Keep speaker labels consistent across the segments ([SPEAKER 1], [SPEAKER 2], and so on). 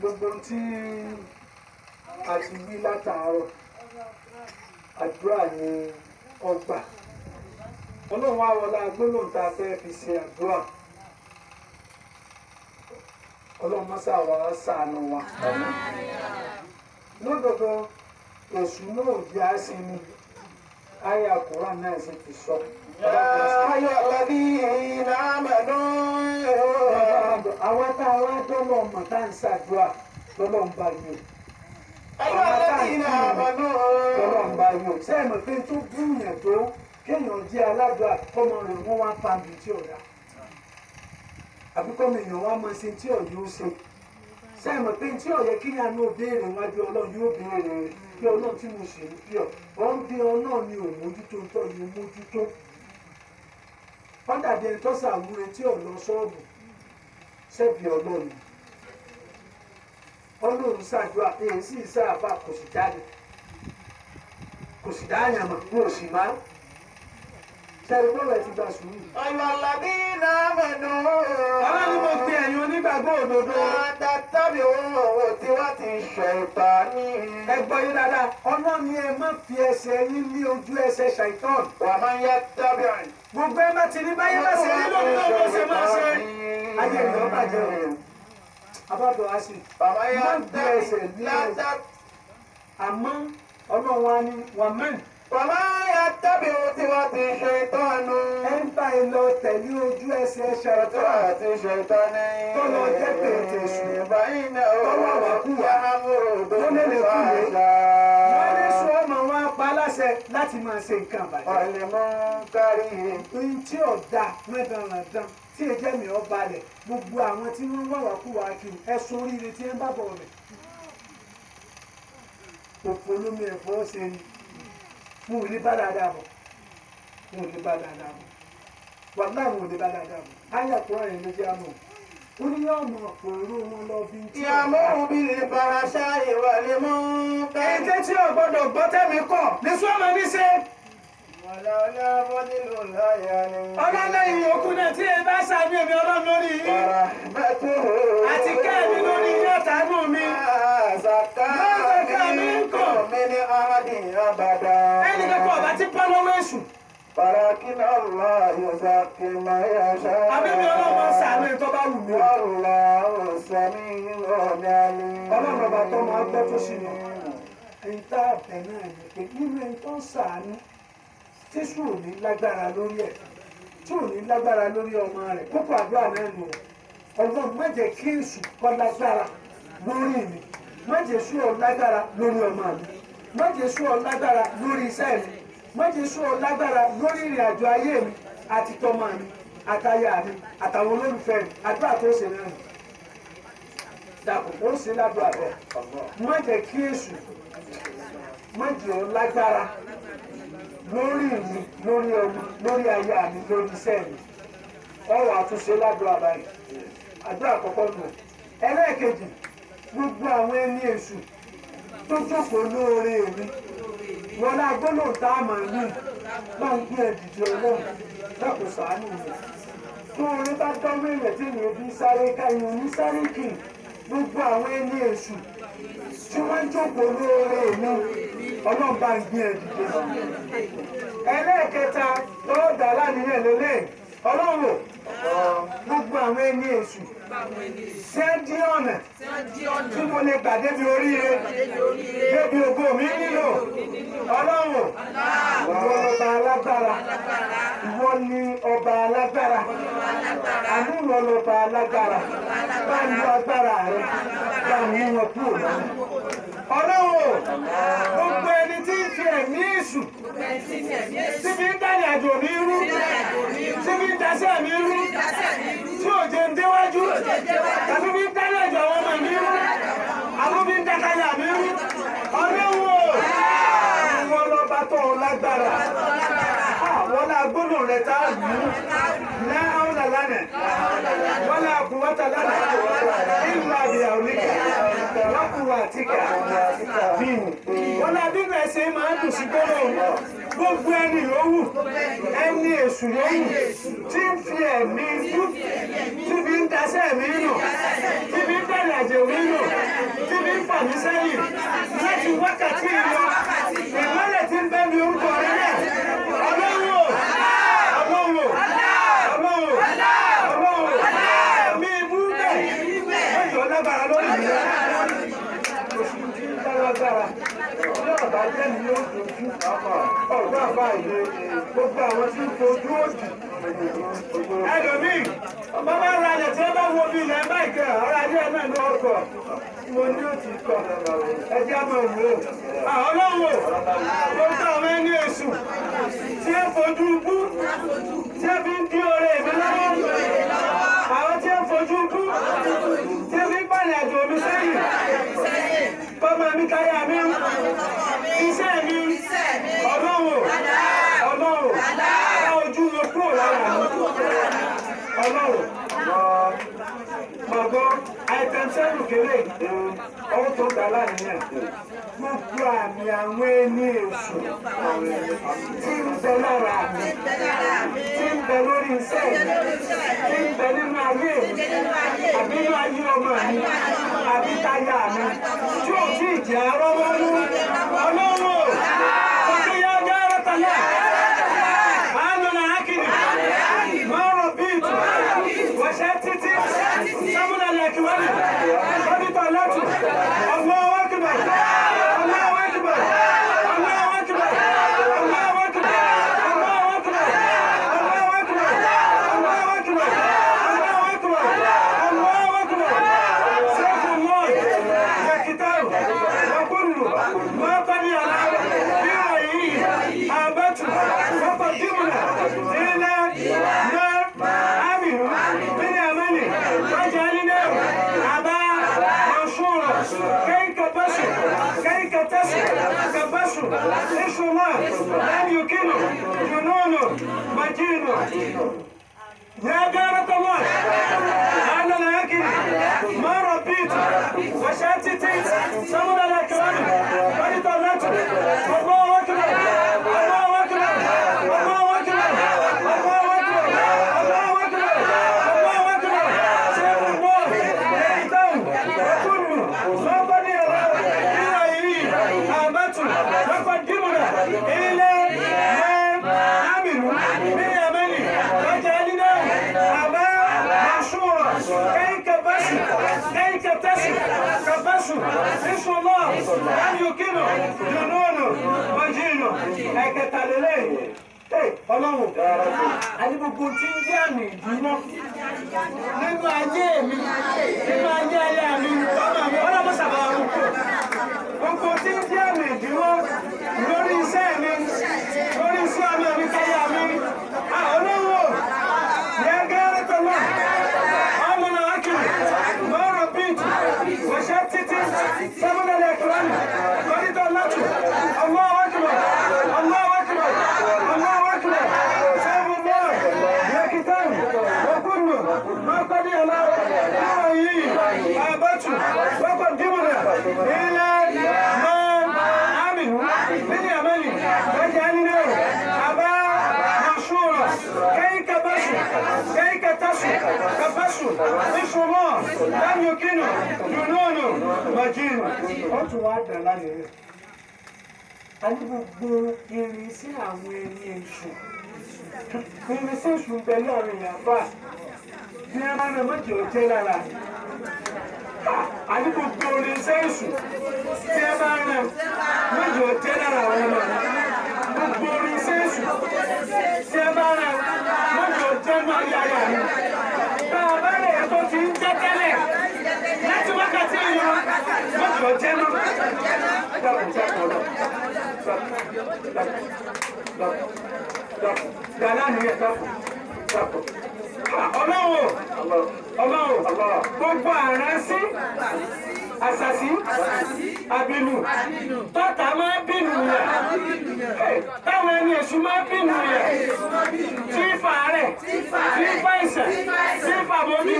[SPEAKER 1] gbogbo tí a ti wí látàárọ̀ àdúrà ni ọgbà. Ọlọ́run wá wọlé agbólóhùn tá a fẹ́ fi ṣe àdúrà. Ọlọ́run mọ́sá wa ṣàánú wa. Lódodo èṣù náà jẹ́ àṣìní ayé àkùrá náà sì ti sọ.
[SPEAKER 2] Ayọ̀ lẹ́bí ìnáàmẹ́nu.
[SPEAKER 1] àwọn tá a wá dọ́lọ̀ mọ̀ tá ń ṣàdúrà lọ́lọ́ ń bá yóò.
[SPEAKER 2] ayọ̀ lẹ́bí ìnáàmẹ́nu.
[SPEAKER 1] lọ́lọ́ ń bá yóò. mọ̀ pé tó búyàn tó kéèyàn jẹ́ aládùá kọ́mọ rẹ̀ wọ́n wá pàǹdù tí ò dá. àbí kọ́mọ èèyàn wá máa ṣe tí ò yóò ṣe. mọ̀ pé tí ò yẹ kíyàn ní òbéèrè wájú ọlọ́run yóò béèrè rẹ̀ bí ọlọ́run tí mo ṣe ń bí ọ wọ́n bí ọlọ́run ni ò mójútó ń tọ́ wọ́n dàbí ẹni tó ṣàwúre tí ò lọ ṣọ́ọ̀bù ṣẹ́bi ọlọ́run ọlọ́run ṣàdúrà èyí sì ṣàfà kò sì jáde kò sì dáhàyàn mọ̀ kò sì má rẹ̀ ti gba sùúrù.
[SPEAKER 2] ayọ̀ lẹ́bí ìnáàmẹ́nu.
[SPEAKER 1] ọlọ́run mo pe ẹ̀yin onígbàgbọ́ òdodo
[SPEAKER 2] tàbí owó tí wọ́n ti ṣẹ̀tà ní.
[SPEAKER 1] ẹ gbọ́ yín dáadáa ọlọ́run ni ẹ má fi ẹsẹ̀ yín ní ojú ẹsẹ̀ ṣàìtọ́n
[SPEAKER 2] wà máa ń yá àrùn.
[SPEAKER 1] Gbogbo ẹ má ti ní báyé má ṣe lónìí náà ló ṣe máa ṣe ayé ìlú bàjẹ́ o abájọ á sì
[SPEAKER 2] Bàbá yá
[SPEAKER 1] má gbé ẹsẹ̀ ní
[SPEAKER 2] tàbí.
[SPEAKER 1] àmọ́ ọlọ́run wa ni wàmẹ́n
[SPEAKER 2] Bàbá yá tàbí owó tí wọ́n ti ṣẹ̀tà nù.
[SPEAKER 1] ẹ ń bá ẹ lọ tẹ̀lé ojú ẹsẹ̀ ṣàìtọ́n
[SPEAKER 2] àti ṣẹ̀tà ní.
[SPEAKER 1] Tó lọ jẹ́ pé ètò èṣù.
[SPEAKER 2] Báyìí náà ó
[SPEAKER 1] wà wá kú wá.
[SPEAKER 2] yá múrò tó
[SPEAKER 1] Tó lé lè láti máa ṣe nǹkan àbàjẹ́.
[SPEAKER 2] Ọ̀lẹ́mọ̀ kárí.
[SPEAKER 1] ohun tí ọ̀dà mẹ́tàládán tí ẹ jẹ́ mi ọ́ balẹ̀ gbogbo àwọn tí wọ́n wà wá kú wá kiri ẹ̀sùn oríire tí ẹ ń bá bọ̀ rẹ̀. òfò lómi ẹ̀fọ́ ṣe ni mo ò lè bá dáadáa bọ̀ mo ò lè bá dáadáa bọ̀ wàhálà mo ò lè bá dáadáa bọ̀ ayé àkùrọ̀ yẹn ló jẹ́ àmọ́ ó ní yóò mọ̀ òru wọn lọ bí tí
[SPEAKER 2] Ìyàmú bí lè fara ṣá ìwà lè
[SPEAKER 1] ètè tí ò gbọdọ̀ gbọ́ tẹ́mi kọ̀ ní sọ́mọ ní ṣe ọlọ́lẹ́yìn òkú náà tí ẹ bá ṣàmì ẹ̀mí ọlọ́run lórí yín. Àti kẹ́ẹ̀mí lórí ilé ọ̀tánú mi.
[SPEAKER 2] Àzàká
[SPEAKER 1] mi ń kọ̀.
[SPEAKER 2] mi
[SPEAKER 1] ẹnì kankan ọba ti pọ́ lọ́wọ́ èṣù.
[SPEAKER 2] Bàrákínà Allah yóò kí máa yà ṣá.
[SPEAKER 1] àbíbi ọlọ́mọ sàánú tó bá wù mí.
[SPEAKER 2] Wàlá òsàmì ọ̀nà ni.
[SPEAKER 1] ọlọ́run ọba tó máa gbọ́ tó sì lọ. Ẹni tá a bẹ̀ náà ni pé nínú ẹni tó ń sàánú tíṣù ò ní lágbára lórí ẹ̀ tí ò ní lágbára lórí ọmọ rẹ̀ kókó àdúrà náà nù ọlọ́run má jẹ́ kí èṣù kọ́ lágbára lórí mi. Má jẹ́ èṣù ọ̀ lágbára lórí ọmọ mi. Má jẹ́ èṣù ọ̀ lágbára lórí iṣẹ́ mi. Má jẹ́ èṣù ọ̀ lágbára lórí ìrìn àjò ayé mi àti tọmọ mi àtaya mi àtàwọn olólùfẹ́ mi. Àdúrà tó ṣe náà dàpọ̀ ó ṣe ládùúgbò má jẹ́ kí èṣù jẹ́ ọ́ lágbára lórí mi lórí ọmọ lórí aya mi lórí iṣẹ́ mi. Ọ̀rọ̀ àtúnṣe ládùúgbò àbáyé àdúrà àkọ́kọ́ nù. Ẹlẹ́ẹ̀kejì gbogbo àwọn ẹni èṣù tó jókòó lóore mi wọn náà gbólóhùn tá a máa ní máa ń gbé ẹ̀dìdì ọlọ́run lọ́kùn sàánù mi. Tó orí bá dánwó èèyàn tí èèyàn bí sáré ká èèyàn ní kì gbogbo àwọn ẹni èṣù tí wọ́n jókòó lóore mi ọlọ́run bá ń gbé ẹ̀dìdì ẹlẹ́ẹ̀kẹta tó dà láníyàn lélẹ̀ ọlọ́run gbogbo àwọn ẹni èṣù ṣé dí ọ̀nà tí mo lè gbà débi oríire débi ògo mi nílò. Ọlọ́run ìwọ lọba alágbára ìwọ ni ọba alágbára àánú ìwọ lọba alágbára bá ń lo agbára rẹ bá ń wọn kúrò ọlọ́run gbogbo ẹ̀mí èṣù tí fi ń dárìn àjò mi rú tí fi ń daṣẹ́ mi rú tí ò jẹ́ ń déwájú. Tàbí fi ń dárìn àjò àwọn ọmọ mi rú. Àwọn fi ń dákàyà mi rú. Ọlọ́wọ́ ìwọ lọ́ba tó o lágbára. Wọ́n lá gbọ́dọ̀ rẹ̀ tá a lù ú. Láwọn làlánà wọ́n lá kúwọ́tà lánà ìlú àbíyá oníkà wọ́n kúwọ́ àtìkà wọ́n lá bí bẹ́ẹ̀ ṣe máa ń dùn sí gbọ́dọ̀ gbogbo ẹni yòówù ẹni èṣù yòówù tí ń fi ẹ̀mí tí fi ń daṣẹ́ mi nù tí fi ń bẹ̀rẹ̀ àjẹ́ mi nù mí sẹ́yìn láti wákàtí ìlọ ìmọ́lẹ̀ tí ń bẹ́ mi orúkọ rẹ náà ọlọ́run o ọlọ́run o ọlọ́run o ọlọ́run o mi mú bẹ́ẹ̀ ọjọ́ lágbára lórí mi oṣù tí ń dá lágbára ọlọ́run bá jẹ́ mi yóò dojú ọ̀gbọ́n àbá ìlú gbogbo àwọn tí ń fojú òdì. Ẹlòmíì ọba bá ra ilẹ̀ tí wọ́n bá wo bí ilẹ̀ báyìí ọ̀rọ̀ ajé náà ní ọkọ̀ mo ní òtí kọ̀. Ẹjẹ́ á máa wò ó. ọlọ́run ò ló ń tà wọ́n ní èṣù tí ó fojú bú tí ó fi ń dí oore mi lọ́wọ́. Àwọn tí ó fojú bú tí ó fi ń pàdé àjò mi sẹ́yìn. Fọmọ mi káyà mi mi ọlọ́run. Ò ọlọ́run. Dá ojú wọn kúrò lára ọlọ́run. Gbọ̀ngàn àìtẹ̀sẹ́rù kéré ọwọ́ tó gbà láàárín gbogbo àmì àwọn ẹni èṣù tí ń bẹ lára mi tí ń bẹ lórí iṣẹ́ mi tí ń bẹ nínú ayé mi àbí nínú ayé ọmọ mi àbí táyà mi tí ò tí ì jẹ́ arọ́wọ́ وطني على برعيه أبت فقدمنا. إلى ما عملوا من أمانه وجعلنا أباء منصورا كي كبسوا كي كتسوا كبسوا إيش الله لن يكلوا جنونه مجينه يا جارة الله. أنا لكن ما ربيت. وشتتت ثمرة Inshallah, Aliokino, Jununo, Magino, Eketalele. Ee, Ọlọ́run, àdìgbògbò tí ń jẹ́ àmì ìdúná nínú ajé tásù kàbáṣù ìṣòro lámì òkínù yunúnù màjínù. wọ́n tún wá dà lálẹ́ rẹ̀ a ní gbogbo irin sí àwọn ẹni èṣù irin sí èṣù ń bẹ lọ́rùn ìyàbá bí ẹ bá rẹ méjì ó jẹ́ lára àbí gbogbo oníṣẹ́ èṣù tí ẹ bá rán méjì ó tẹ́ lára àwọn ọmọ gbogbo oníṣẹ́ èṣù tí ẹ bá rán méjì ó tẹ́ máa yá yá mi. bá a bá lè tó ti ń jẹ́ tẹ́lẹ̀ láti wákàtí ẹ̀yọ́ méjì ó tẹ́ náà. dákun dákun lọ dákun dákun dákun dákun dákun dákun. Ọlọ́wọ́ ọlọ́wọ́ gbogbo àránsí àṣàṣì àbínú. Tọ́ta máa bínú yẹ táwọn ẹni èṣù máa bínú yẹ tí fa rẹ̀. Tí fa ìṣẹ̀. Tí fa bòbí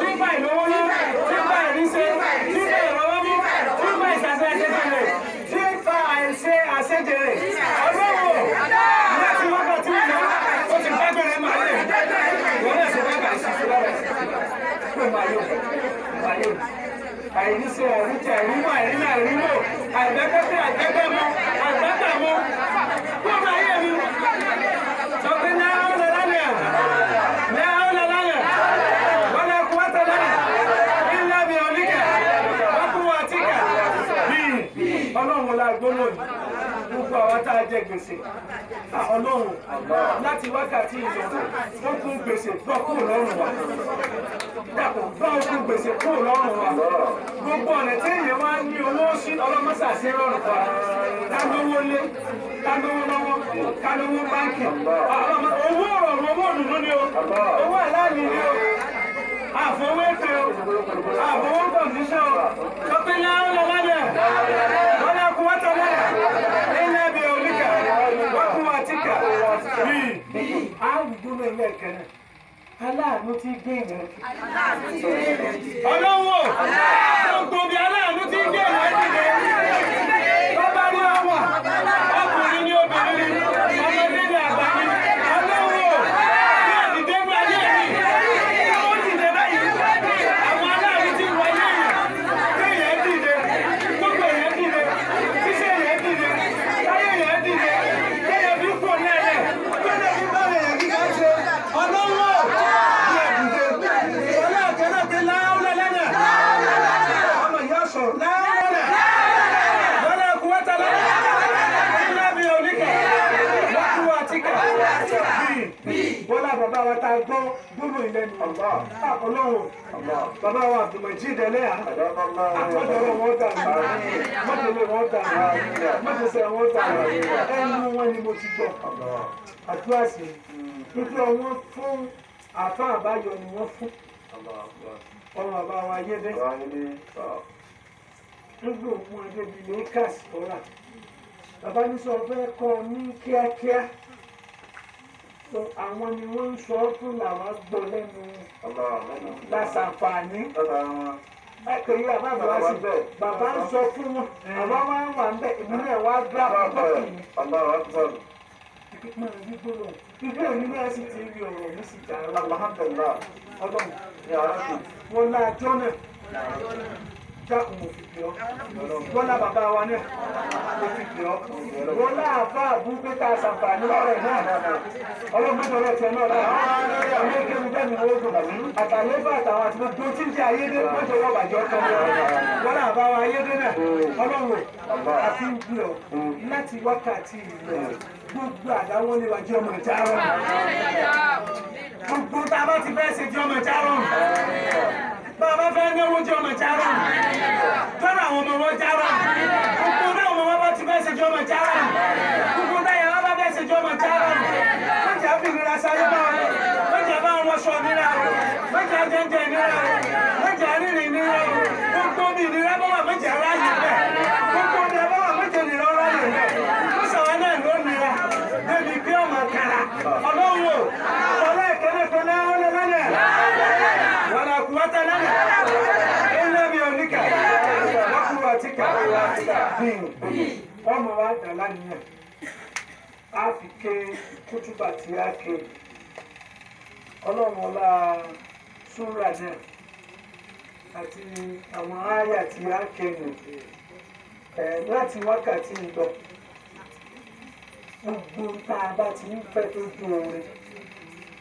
[SPEAKER 1] tí fa ìlówóló tí fa ìrísẹ́ tí fa ìrọwọ́mú tí fa ìṣàṣẹ àṣẹjẹrẹ tí fa àìṣe àṣẹjẹrẹ ọlọ́wọ́ láti wákàtí ìlú ó ti gbàgbẹ̀rẹ̀ màálẹ̀ wọ́n lè ṣe bá bàá ṣàṣẹ lára ẹ̀ pé màálẹ̀ màálẹ̀ àìríṣẹ́ àìríjẹ àìrímọ̀ àìrínà àìrímọ̀ àìgbẹ́gbẹ́sẹ̀ àìgbẹ́gbẹ́mọ àìgbẹ́gbẹ́mọ kúrò ayé mi sọ pé náà ó lọ lálẹ́ náà ó lọ lálẹ́ wọ́n lọ kú wọ́tọ̀ lálẹ́ ńlá mi ò níkà wọ́n kú wọ́n tíkà bíi ọlọ́run la gbóló yìí gbogbo àwọn tá a jẹ gbèsè ọlọ́run láti wákàtí ìlọ ó kún gbèsè gbọ́ kúrò lọ́rùn wa. Dàpọ̀ gbọ́ kún gbèsè kúrò lọ́rùn wa. Gbogbo ọ̀nà tí èèyàn ń ní owó sí ọlọ́mọ́sàsí rọrùn wa. Ká lówó lé ká lówó lọ́wọ́ ká lówó báńkì. Owó ọ̀rọ̀ owó òdùnnú ni o. Owó àláàlì ni o. Àfọwọ́ ètò àfọwọ́ kọ̀ǹdíṣọ̀ tọ́pẹ́ náà ń lọ lálẹ́ wọ́n lọ kú wọ́tọ̀ lẹ́yà ilẹ̀ bí oníkà wọ́n kú àtìkà bíi àwùjọ náà ilé ẹ̀kẹ́rẹ́ aláàánú ti gbé ìwọ̀n ọlọ́wọ́ gbogbo bí aláàánú ti gbé dìde tó bá rí ọwọ́ ọkùnrin ní obìnrin ní ọmọdé ní àgbà ní ọlọ́wọ́ bí àdìdé gbé ayé mi ó dìde báyìí àwọn aláàánú ti wọlé yìí kéèyàn dìde gbogbo èèyàn dìde ṣíṣe èèyàn dìde káyé èèyàn dìde kéèyàn fi kú ọ̀nà ẹ̀rẹ̀ kéèyàn fi bá èèyàn gíga ṣe ọlọ́wọ́ bí àdìdé ọlọ́ àkẹ́lẹ́ pé láwùlẹ̀ lẹ́nà ọmọ ìyá sọ̀rọ̀ láwùlẹ̀ wọlé kúwẹ́tà lẹ́nà ilé mi ò níkà wọ́n kú àtìkà bíi bọ́lá bàbá wa ta gbọ́ gbogbo ìlẹ́nu ọlọ́run. Bàbá wa Abdulmajid ẹlẹ́yà àpọ̀jọ́rọ̀ wọn dà ní. Mọ́tòlé wọn dà ní. Mọ́tòsẹ̀ wọn dà ní. Ẹnu wọn ni mo ti gbọ́. Àdúrà sí nítorí wọn fún àfa àbáyọ ni wọ́n fún. Ọmọ bàbá wa yédè nígbà òkun adébí lẹ́kàsì tọ́ra bàbá ní sọ fẹ́ kọ́ ní kíákíá so àwọn ni wọ́n ń sọ fún làwọn gbọ́ lẹ́nu lásàǹfààní ẹ̀kọ́ yìí àbá bàbá sí bẹ́ẹ̀ bàbá ń sọ fún wọn àbá wa ń wà ń bẹ̀ èmi náà wá gbá púpọ̀ kì í máa rí gbọ́dọ̀ ibi òní náà sì ti rí ọ̀rọ̀ mi sì jà rọ ọlọ́run wọn náà jọ́nà dákun mo fi pè ọ́. Wọn náà bàbá wa náà. Mo fi pè ọ́. Náà àfa àbúgbé tá a ṣàǹfààní lọ́rọ̀ náà. Ọlọ́run tó lọ́ọ́ tiẹ̀ náà náà ilé kéwù bẹ́ẹ̀ ni wọ́n dùn àtàlẹ́ bá àtàwọn àti gbogbo tí ń jẹ́ ayédè mọ́tò wọ́n bàjẹ́ ọkọ. Wọn náà bá wa ayédè náà. Ọlọ́run àfi ń ọ. Láti wákàtí gbogbo àdáwọ́ wá jẹ́ ọmọ ìjà rọrùn. Gbogbo tá a bá ti fẹ́ ṣe jẹ́ ọmọ ìjà rọrùn bá a bá fẹ́ náwó jẹ́ ọmọ rọrùn tọ́lá àwọn ọmọ wọn já rọrùn gbogbo náà ọmọ wọn bá ti ṣe jẹ́ ọmọ rọrùn gbogbo náà yàrá bá ṣe jẹ́ ọmọ rọrùn mọ̀jà fi ìnira sáré bá wọn. Mọ̀jà bá wọn wọṣọ nira. Mọ̀jà jẹ́jẹ́ nira. Mọ̀jà rírìn nira. Gbogbo mi ìnira bá wà mọ̀jà ráyè bẹ́ẹ̀ gbogbo mi ìnira bá wà mọ̀jà nira ráyè bẹ́ẹ̀ mọ̀sàwọn náà ló nira débi pé ọmọ kàrà ọlọ́wọ́ ọlọ́ ìkẹ́lẹ́ kan náà wọ́n lé lánàá wọ́n lọ kú wọ́tá lánàá ilé mi ò níkà wọ́n kú wọ́tí kà ọmọ wa dà lánàá a fi ké kútùbà tí a ké. Ọlọ́run ọlá súrà náà àti àwọn ááyà tí a ké nù. Láti wákàtí ìlọ gbogbo tá a bá ti ń fẹ́ tó ju orin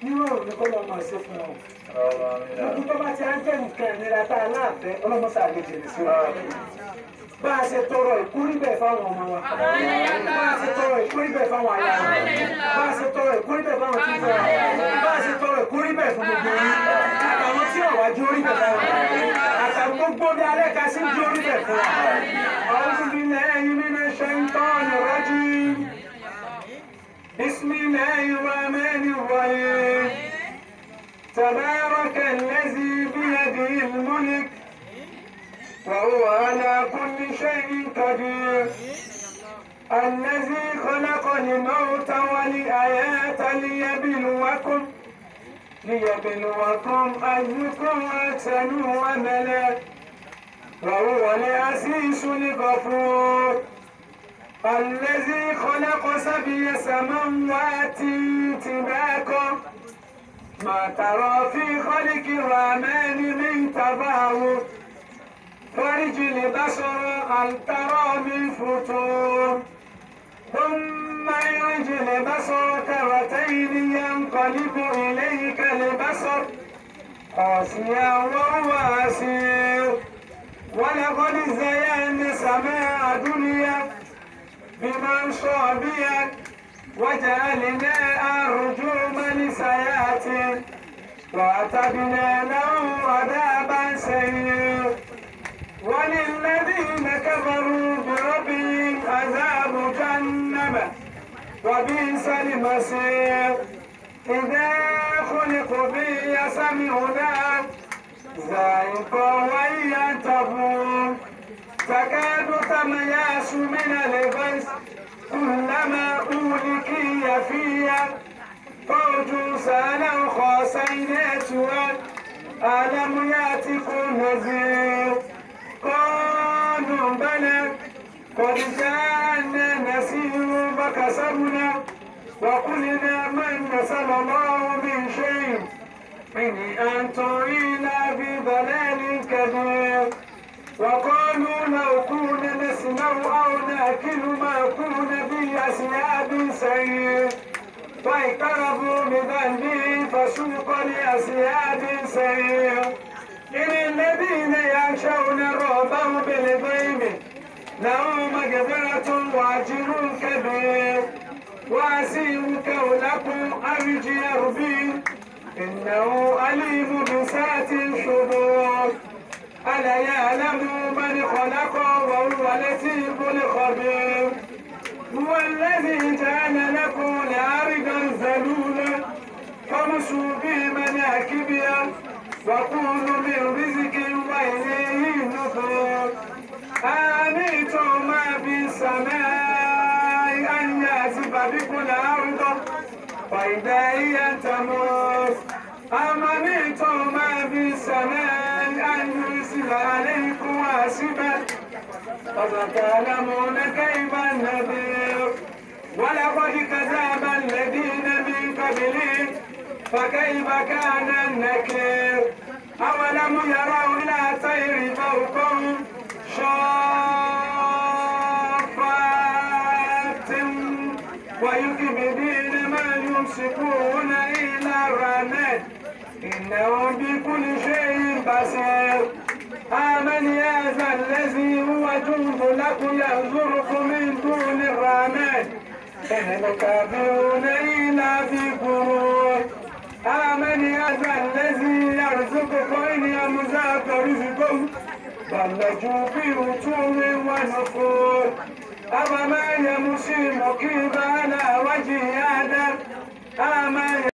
[SPEAKER 1] nínú ọ̀rọ̀ ní kọ́lọ́ máa ṣe fún ọ. gbogbo tó bá ti á jẹ́ nǹkan ìnira tá a láàfẹ́ ọlọ́mọṣà lè jèrè sí wa bá a ṣe tọrọ ìkúrí bẹ̀ fáwọn ọmọ wa. Bá a ṣe tọrọ ìkúrí bẹ̀ fáwọn aya wa. Bá a ṣe tọrọ ìkúrí bẹ̀ fáwọn tí ń tọrọ bá a ṣe tọrọ ìkúrí bẹ̀ fún gbogbo yín. Àtàwọn tí ọ̀wá jó rí bẹ̀ fáwọn àtàwọn gbogbo alẹ́ ká sí jó rí bẹ̀ fún wa. ọ̀rùn mi lẹ́yìn nínú ṣe ń tọ́ ọ̀nà rọ́jì bísmí lẹ́yìn wa mẹ́rin wọ̀nyí tàbárọ̀kẹ̀ lẹ́sìn bíyẹ̀dì ìlú mọ́lẹ́kì. وهو على كل شيء قدير. الذي خلق الموت والحياة ليبلوكم ليبلوكم أيكم أحسن عملا وهو العزيز الغفور. الذي خلق سبع سماوات طباقا ما ترى في خلق الرحمن من تفاوت البصر هل ترى من فطور ثم يرجع البصر كرتين ينقلب إليك البصر. قاسيا وهو أسير. ولقد زينا سماء دنيا بمنصابيا وجعلنا رجوما لسياتي. وأعتدنا له عذابا سيئا وللذين كفروا بربهم عذاب جهنم. وبئس المصير. إذا خلقوا به سمعنا ذائقا وهي تفور تكاد تمياس من الغيظ. كلما أولقي فيها فوج سألوا خاصيناتها ألم يأتكم نذير؟ قد جاءنا نسير فكسبنا وقلنا من نسل الله من شيء. إن أنتم إلا في ضلال كبير. وقالوا لو كنا نسمع أو نأكل ما كنا في أسياب سير فاعترفوا بذنبهم فسوقا لأسياب سير لهم مغفرة وأجر كبير وأسيروا كونكم أرجي ربي إنه عليم بذات الصدور ألا يعلم من خلق وهو اللطيف الخبير. هو الذي جعل لكم الأرض ذلولا فامشوا في مناكبها وكونوا من رزق وإليه النشور ما في السماء أن يأتي بكم الأرض فإذا هي تموت. أمنتم ما في السماء أن يرسل عليكم حاسبا فستعلمون كيف النذير. ولقد كذب الذين من قبلهم فكيف كان النكير؟ أولم يروا إلى طير فوقهم؟ شافات ويكبدين ما يمسكون إلى الرحمن إنه بكل شيء بصير آمن هذا الذي هو جند لكم ينظركم من دون الرحمن إن الكافرون إلا في غرور آمن هذا الذي يرزقكم إن يمزاق رزقكم بل لجوا في عتو ونفور أفما يمشي مكيبا على وجه هذا آمن